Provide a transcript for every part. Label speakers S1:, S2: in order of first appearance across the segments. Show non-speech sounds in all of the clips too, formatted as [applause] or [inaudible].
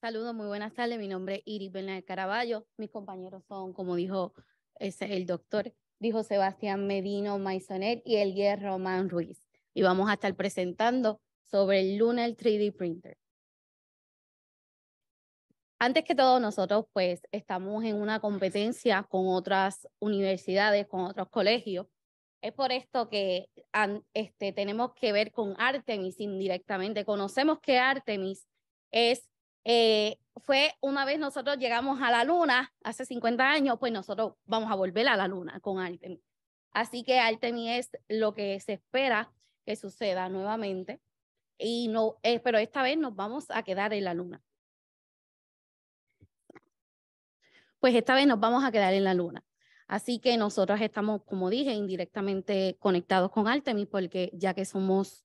S1: Saludos, muy buenas tardes. Mi nombre es Iris Bernal Caraballo. Mis compañeros son, como dijo ese, el doctor, dijo Sebastián Medino Maisonet y el Guerrero Román Ruiz. Y vamos a estar presentando sobre el Lunar 3D Printer. Antes que todo, nosotros pues estamos en una competencia con otras universidades, con otros colegios. Es por esto que este, tenemos que ver con Artemis indirectamente. Conocemos que Artemis es, eh, fue una vez nosotros llegamos a la luna, hace 50 años, pues nosotros vamos a volver a la luna con Artemis. Así que Artemis es lo que se espera que suceda nuevamente. Y no, eh, pero esta vez nos vamos a quedar en la luna. pues esta vez nos vamos a quedar en la luna. Así que nosotros estamos, como dije, indirectamente conectados con Artemis porque ya que somos,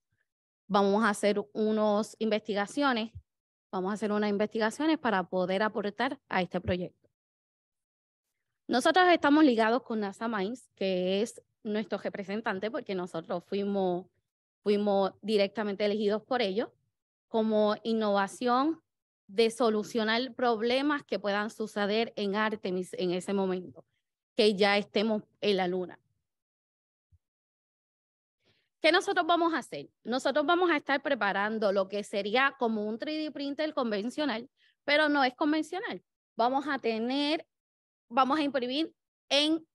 S1: vamos a hacer unas investigaciones, vamos a hacer unas investigaciones para poder aportar a este proyecto. Nosotros estamos ligados con NASA Mines, que es nuestro representante porque nosotros fuimos, fuimos directamente elegidos por ellos como innovación de solucionar problemas que puedan suceder en Artemis en ese momento, que ya estemos en la luna. ¿Qué nosotros vamos a hacer? Nosotros vamos a estar preparando lo que sería como un 3D printer convencional, pero no es convencional. Vamos a tener, vamos a imprimir en,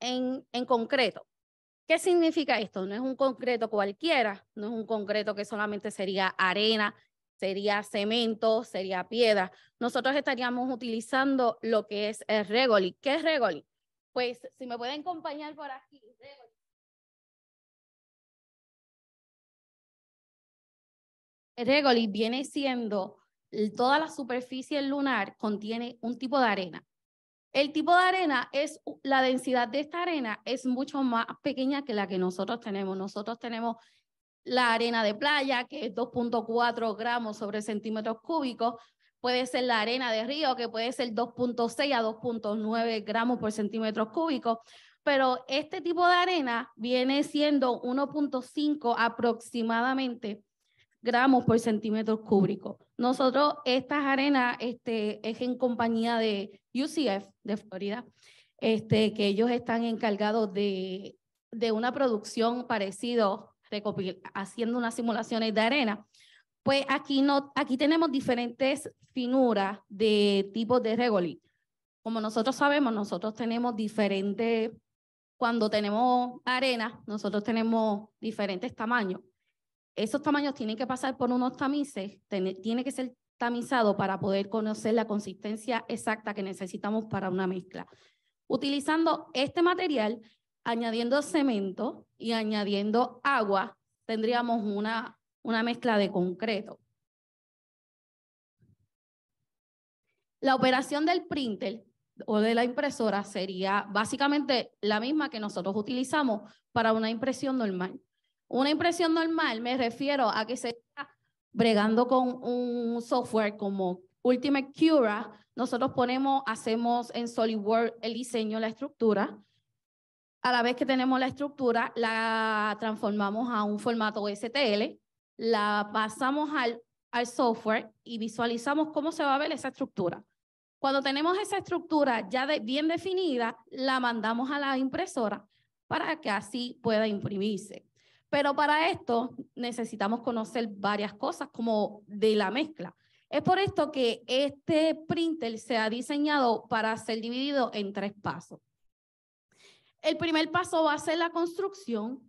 S1: en, en concreto. ¿Qué significa esto? No es un concreto cualquiera, no es un concreto que solamente sería arena sería cemento, sería piedra. Nosotros estaríamos utilizando lo que es el regoli. ¿Qué es regoli? Pues si me pueden acompañar por aquí. El regoli viene siendo toda la superficie lunar contiene un tipo de arena. El tipo de arena es, la densidad de esta arena es mucho más pequeña que la que nosotros tenemos. Nosotros tenemos la arena de playa, que es 2.4 gramos sobre centímetros cúbicos, puede ser la arena de río, que puede ser 2.6 a 2.9 gramos por centímetros cúbicos, pero este tipo de arena viene siendo 1.5 aproximadamente gramos por centímetros cúbicos. Nosotros, estas arenas este, es en compañía de UCF de Florida, este, que ellos están encargados de, de una producción parecido haciendo unas simulaciones de arena, pues aquí, no, aquí tenemos diferentes finuras de tipos de regolith. Como nosotros sabemos, nosotros tenemos diferentes, cuando tenemos arena, nosotros tenemos diferentes tamaños. Esos tamaños tienen que pasar por unos tamices, tiene que ser tamizado para poder conocer la consistencia exacta que necesitamos para una mezcla. Utilizando este material, añadiendo cemento y añadiendo agua, tendríamos una, una mezcla de concreto. La operación del printer o de la impresora sería básicamente la misma que nosotros utilizamos para una impresión normal. Una impresión normal me refiero a que se está bregando con un software como Ultimate Cura. Nosotros ponemos, hacemos en SolidWorks el diseño, la estructura, a la vez que tenemos la estructura, la transformamos a un formato STL, la pasamos al, al software y visualizamos cómo se va a ver esa estructura. Cuando tenemos esa estructura ya bien definida, la mandamos a la impresora para que así pueda imprimirse. Pero para esto necesitamos conocer varias cosas como de la mezcla. Es por esto que este printer se ha diseñado para ser dividido en tres pasos. El primer paso va a ser la construcción.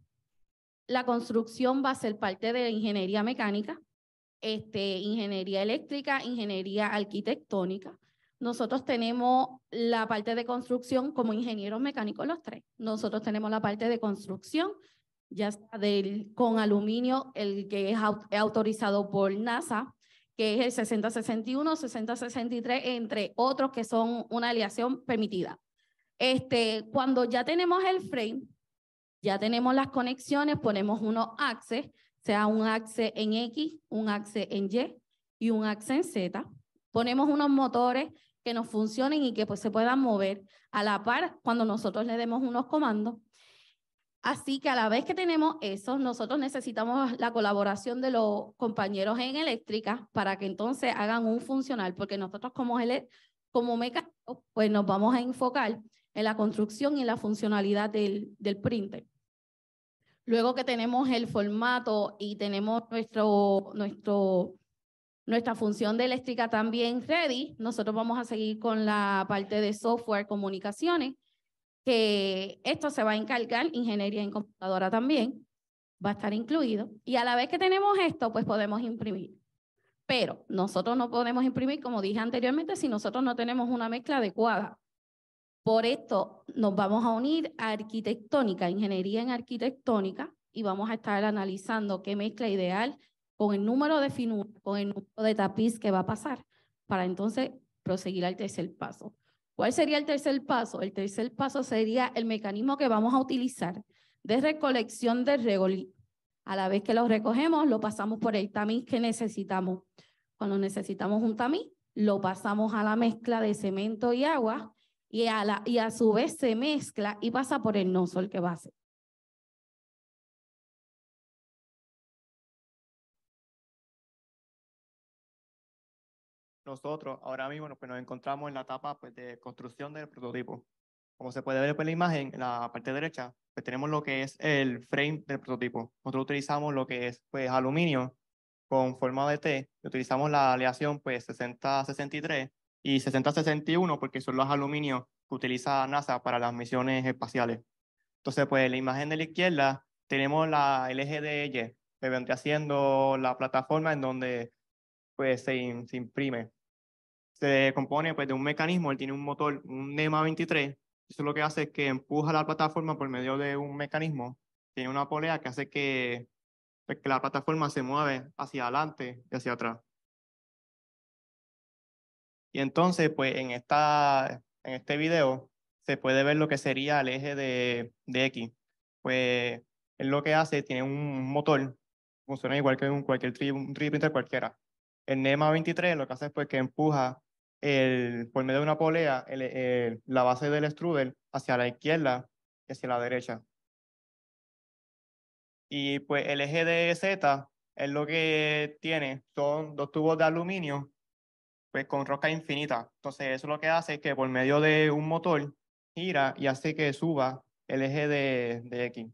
S1: La construcción va a ser parte de la ingeniería mecánica, este, ingeniería eléctrica, ingeniería arquitectónica. Nosotros tenemos la parte de construcción como ingenieros mecánicos los tres. Nosotros tenemos la parte de construcción, ya sea del, con aluminio, el que es autorizado por NASA, que es el 6061, 6063, entre otros que son una aleación permitida. Este, cuando ya tenemos el frame, ya tenemos las conexiones, ponemos unos axes, sea un axe en X, un axe en Y y un axe en Z. Ponemos unos motores que nos funcionen y que pues, se puedan mover a la par cuando nosotros le demos unos comandos. Así que a la vez que tenemos eso, nosotros necesitamos la colaboración de los compañeros en eléctrica para que entonces hagan un funcional, porque nosotros como, como mecánicos, pues nos vamos a enfocar en la construcción y en la funcionalidad del, printer. Luego que tenemos el formato y tenemos nuestra función de eléctrica también ready, nosotros vamos a seguir con la parte de software comunicaciones que esto se va a encargar, ingeniería en computadora también, va a estar incluido. Y a la vez que tenemos esto, pues podemos imprimir. Pero nosotros no podemos imprimir, como dije anteriormente, si nosotros no tenemos una mezcla adecuada. Por esto nos vamos a unir a arquitectónica, ingeniería en arquitectónica, y vamos a estar analizando qué mezcla ideal con el número de finura, con el número de tapiz que va a pasar, para entonces proseguir al tercer paso. ¿Cuál sería el tercer paso? El tercer paso sería el mecanismo que vamos a utilizar de recolección de regolí. A la vez que lo recogemos, lo pasamos por el tamiz que necesitamos. Cuando necesitamos un tamiz, lo pasamos a la mezcla de cemento y agua y a, la, y a su vez se mezcla y pasa por el nozzle que va a hacer.
S2: Nosotros ahora mismo pues, nos encontramos en la etapa pues, de construcción del prototipo. Como se puede ver en la imagen, en la parte derecha, pues tenemos lo que es el frame del prototipo. Nosotros utilizamos lo que es pues, aluminio con forma de T. Utilizamos la aleación pues, 6063 y 6061 porque son los aluminios que utiliza NASA para las misiones espaciales. Entonces, pues en la imagen de la izquierda tenemos el eje de Y, que vendría siendo la plataforma en donde pues, se imprime se compone pues, de un mecanismo, él tiene un motor, un NEMA 23, eso lo que hace es que empuja la plataforma por medio de un mecanismo, tiene una polea que hace que, pues, que la plataforma se mueve hacia adelante y hacia atrás. Y entonces, pues en, esta, en este video se puede ver lo que sería el eje de, de X. Pues él lo que hace, tiene un motor, funciona igual que un, cualquier 3D printer cualquiera. El NEMA 23 lo que hace es pues, que empuja el, por medio de una polea la base del strudel hacia la izquierda y hacia la derecha. Y pues el eje de Z es lo que tiene, son dos tubos de aluminio pues con roca infinita. Entonces eso lo que hace es que por medio de un motor gira y hace que suba el eje de, de X.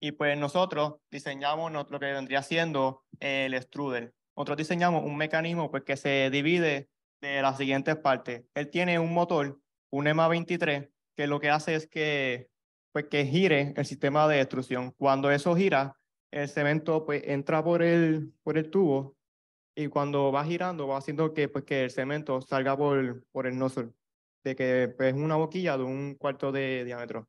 S2: Y pues nosotros diseñamos lo que vendría siendo el strudel. Nosotros diseñamos un mecanismo pues, que se divide de las siguientes partes. Él tiene un motor, un EMA 23, que lo que hace es que, pues, que gire el sistema de destrucción. Cuando eso gira, el cemento pues, entra por el, por el tubo y cuando va girando va haciendo que, pues, que el cemento salga por, por el nozzle, de que pues, es una boquilla de un cuarto de diámetro.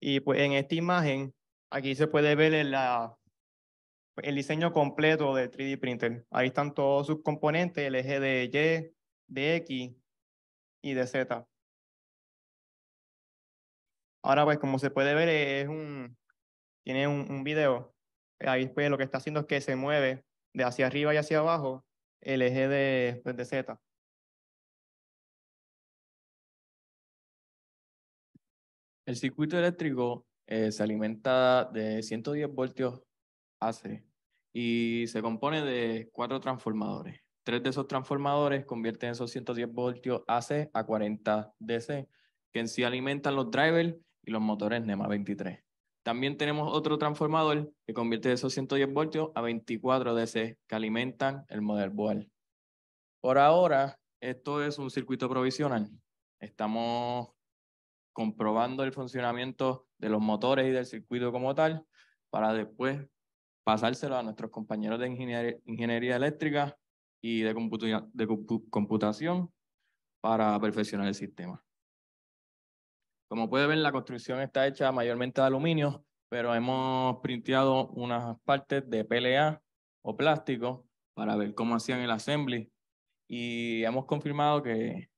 S2: Y pues en esta imagen, aquí se puede ver la, el diseño completo del 3D printer. Ahí están todos sus componentes, el eje de Y, de X y de Z. Ahora pues como se puede ver es un, tiene un, video. Ahí pues lo que está haciendo es que se mueve de hacia arriba y hacia abajo el eje de, pues, de Z.
S3: El circuito eléctrico eh, se alimenta de 110 voltios AC y se compone de cuatro transformadores. Tres de esos transformadores convierten esos 110 voltios AC a 40 DC, que en sí alimentan los drivers y los motores NEMA 23. También tenemos otro transformador que convierte esos 110 voltios a 24 DC, que alimentan el motherboard. Por ahora, esto es un circuito provisional. Estamos comprobando el funcionamiento de los motores y del circuito como tal, para después pasárselo a nuestros compañeros de ingeniería, eléctrica y de, computación para perfeccionar el sistema. Como puede ver, la construcción está hecha mayormente de aluminio, pero hemos printeado unas partes de PLA o plástico para ver cómo hacían el assembly y hemos confirmado que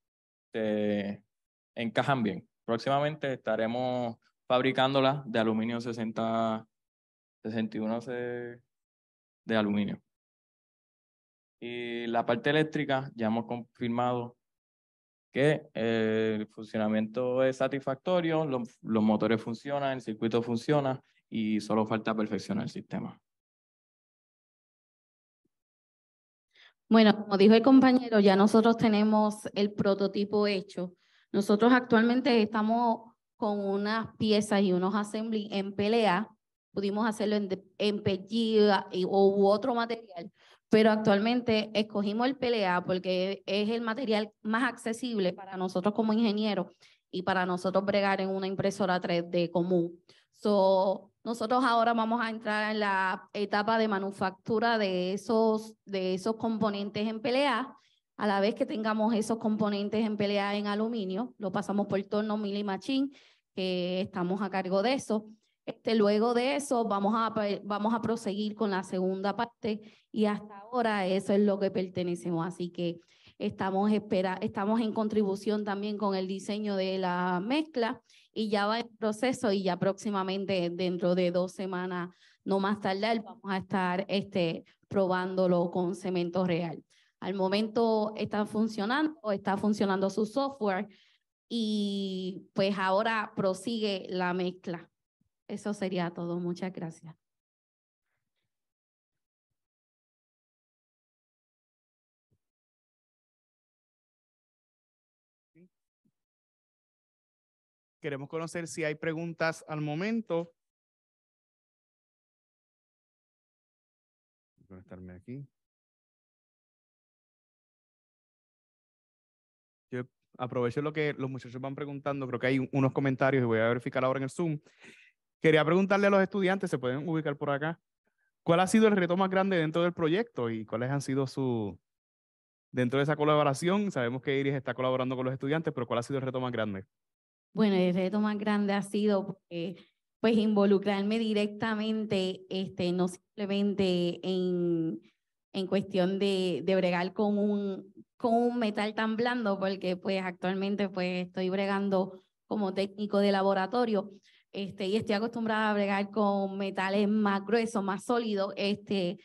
S3: se encajan bien. Próximamente estaremos fabricándolas de aluminio 60 61 de aluminio. Y la parte eléctrica ya hemos confirmado que eh, el funcionamiento es satisfactorio, los, los motores funcionan, el circuito funciona y solo falta perfeccionar el sistema.
S1: Bueno, como dijo el compañero, ya nosotros tenemos el prototipo hecho. Nosotros actualmente estamos con unas piezas y unos assembly en pelea. Pudimos hacerlo en, en o u otro material, pero actualmente escogimos el PLA porque es el material más accesible para nosotros como ingenieros y para nosotros bregar en una impresora 3D común. So, nosotros ahora vamos a entrar en la etapa de manufactura de esos, de esos componentes en PLA. A la vez que tengamos esos componentes en PLA en aluminio, lo pasamos por torno Mili Machine, que estamos a cargo de eso. Este, luego de eso vamos a, vamos a proseguir con la segunda parte y hasta ahora eso es lo que pertenecemos. Así que estamos, espera, estamos en contribución también con el diseño de la mezcla y ya va en proceso y ya próximamente dentro de dos semanas, no más tardar, vamos a estar este, probándolo con cemento real. Al momento está funcionando, está funcionando su software y pues ahora prosigue la mezcla. Eso sería todo. Muchas gracias.
S4: Queremos conocer si hay preguntas al momento. Voy a estarme aquí. Yo aprovecho lo que los muchachos van preguntando. Creo que hay unos comentarios y voy a verificar ahora en el Zoom. Quería preguntarle a los estudiantes, se pueden ubicar por acá, ¿cuál ha sido el reto más grande dentro del proyecto y cuáles han sido su, dentro de esa colaboración? Sabemos que Iris está colaborando con los estudiantes, pero ¿cuál ha sido el reto más grande?
S1: Bueno, el reto más grande ha sido pues involucrarme directamente, este, no simplemente en, en cuestión de, de bregar con un, con un metal tan blando, porque pues actualmente pues estoy bregando como técnico de laboratorio, este, y estoy acostumbrada a bregar con metales más gruesos, más sólidos, este,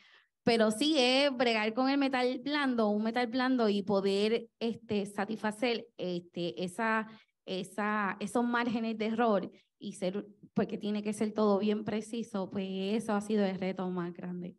S1: pero sí es bregar con el metal blando, un metal blando y poder este, satisfacer este, esa, esa, esos márgenes de error y ser, porque tiene que ser todo bien preciso, pues eso ha sido el reto más grande.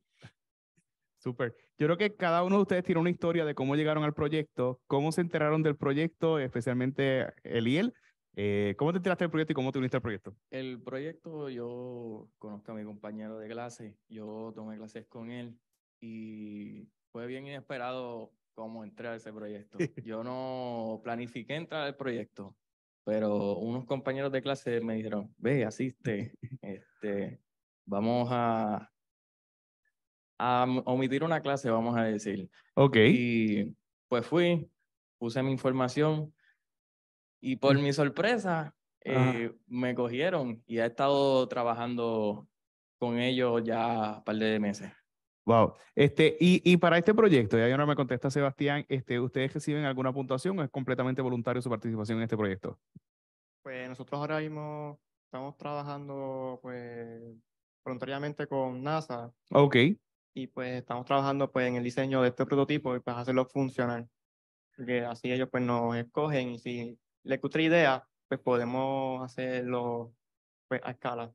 S4: Súper. Yo creo que cada uno de ustedes tiene una historia de cómo llegaron al proyecto, cómo se enteraron del proyecto, especialmente Eliel. Eh, ¿Cómo te enteraste del proyecto y cómo te uniste al proyecto?
S3: El proyecto, yo conozco a mi compañero de clase, yo tomé clases con él y fue bien inesperado cómo entrar a ese proyecto. [laughs] Yo no planifiqué entrar al proyecto, pero unos compañeros de clase me dijeron, ve, asiste, [laughs] este, vamos a, a omitir una clase, vamos a decir.
S4: Ok.
S3: Y pues fui, puse mi información y por mi sorpresa eh, me cogieron y he estado trabajando con ellos ya un par de meses.
S4: Wow. Este, y, y para este proyecto, ya no me contesta Sebastián, este, ¿ustedes reciben alguna puntuación o es completamente voluntario su participación en este proyecto?
S2: Pues nosotros ahora mismo estamos trabajando pues voluntariamente con NASA.
S4: Ok.
S2: Y pues estamos trabajando pues en el diseño de este prototipo y pues hacerlo funcionar. Porque así ellos pues nos escogen y si les gusta la idea, pues podemos hacerlo pues a escala.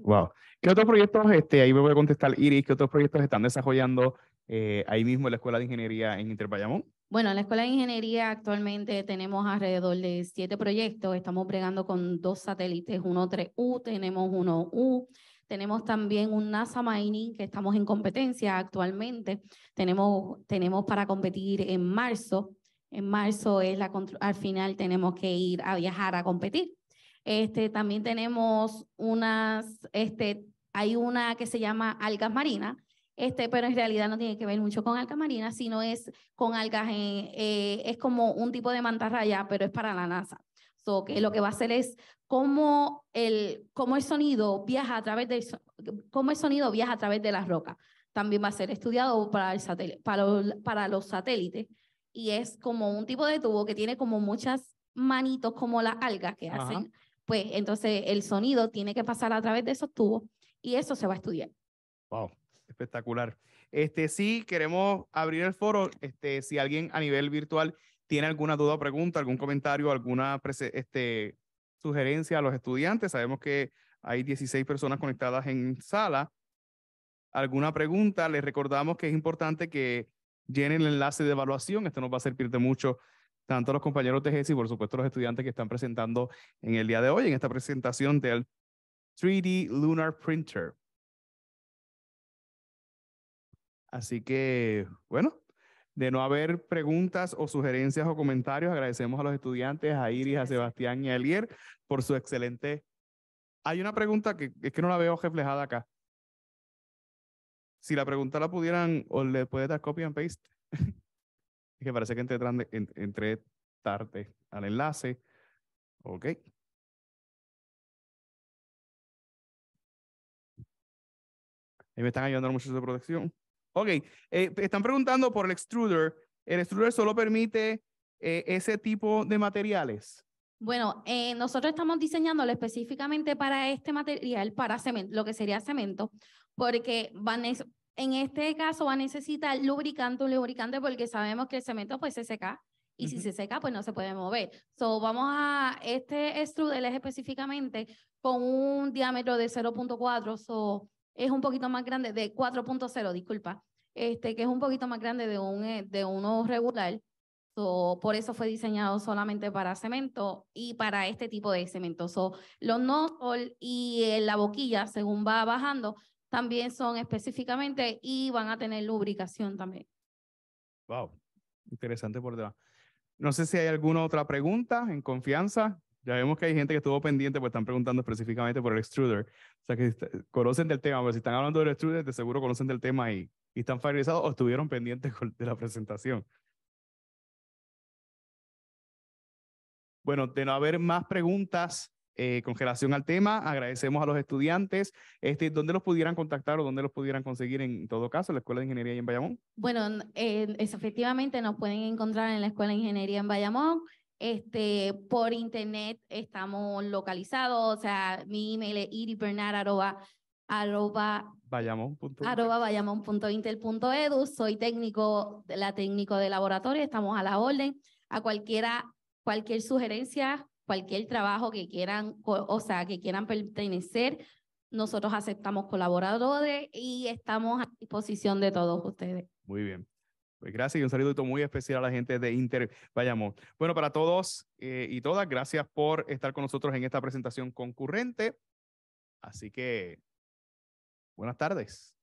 S4: Wow. ¿Qué otros proyectos, este, ahí me voy a contestar Iris, qué otros proyectos están desarrollando eh, ahí mismo en la Escuela de Ingeniería en Interbayamón?
S1: Bueno, en la Escuela de Ingeniería actualmente tenemos alrededor de siete proyectos. Estamos bregando con dos satélites, uno 3U, tenemos uno U. Tenemos también un NASA Mining que estamos en competencia actualmente. Tenemos, tenemos para competir en marzo. En marzo es la, al final tenemos que ir a viajar a competir. Este, también tenemos unas, este, hay una que se llama algas marinas, este, pero en realidad no tiene que ver mucho con algas marinas, sino es con algas, eh, es como un tipo de mantarraya, pero es para la NASA. So, que lo que va a hacer es cómo el, cómo el sonido viaja a través de cómo el sonido viaja a través de las rocas. También va a ser estudiado para, el para, para los satélites y es como un tipo de tubo que tiene como muchas manitos como las algas que hacen pues entonces el sonido tiene que pasar a través de esos tubos y eso se va a estudiar.
S4: Wow, espectacular. Este, sí, queremos abrir el foro. Este, si alguien a nivel virtual tiene alguna duda o pregunta, algún comentario, alguna este, sugerencia a los estudiantes. Sabemos que hay 16 personas conectadas en sala. ¿Alguna pregunta? Les recordamos que es importante que llenen el enlace de evaluación. Esto nos va a servir de mucho tanto a los compañeros de GESI y por supuesto a los estudiantes que están presentando en el día de hoy en esta presentación del 3D Lunar Printer. Así que, bueno, de no haber preguntas o sugerencias o comentarios, agradecemos a los estudiantes, a Iris, a Sebastián y a Elier por su excelente. Hay una pregunta que es que no la veo reflejada acá. Si la pregunta la pudieran o le puede dar copy and paste. [laughs] es que parece que entré, tarde al enlace. Ok. Me están ayudando muchos de protección. Ok, eh, están preguntando por el extruder. ¿El extruder solo permite eh, ese tipo de materiales?
S1: Bueno, eh, nosotros estamos diseñándolo específicamente para este material, para cemento, lo que sería cemento, porque van en este caso va a necesitar lubricante, un lubricante, porque sabemos que el cemento pues se seca y si se seca pues no se puede mover. So, vamos a, este extruder es específicamente con un diámetro de 0.4, so, es un poquito más grande, de 4.0, disculpa, este, que es un poquito más grande de, un, eh, de uno regular. por eso fue diseñado solamente para cemento y para este tipo de cemento. So, los nozzles y eh, la boquilla, según va bajando, también son específicamente y van a tener lubricación también.
S4: Wow, interesante por debajo. No sé si hay alguna otra pregunta en confianza. Ya vemos que hay gente que estuvo pendiente, pues están preguntando específicamente por el extruder. O sea, que conocen del tema, pero pues si están hablando del extruder, de seguro conocen del tema y, y están familiarizados o estuvieron pendientes de la presentación. Bueno, de no haber más preguntas eh, con relación al tema, agradecemos a los estudiantes. Este, ¿Dónde los pudieran contactar o dónde los pudieran conseguir en todo caso, la Escuela de Ingeniería en Bayamón?
S1: Bueno, eh, efectivamente nos pueden encontrar en la Escuela de Ingeniería en Bayamón. Este, por internet estamos localizados, o sea, mi email es iribernard arroba. Soy técnico, la técnico de laboratorio, estamos a la orden. A cualquiera, cualquier sugerencia, cualquier trabajo que quieran, o sea, que quieran pertenecer, nosotros aceptamos colaboradores y estamos a disposición de todos ustedes.
S4: Muy bien. Pues gracias y un saludo muy especial a la gente de Inter Bayamón. Bueno, para todos eh, y todas, gracias por estar con nosotros en esta presentación concurrente. Así que, buenas tardes.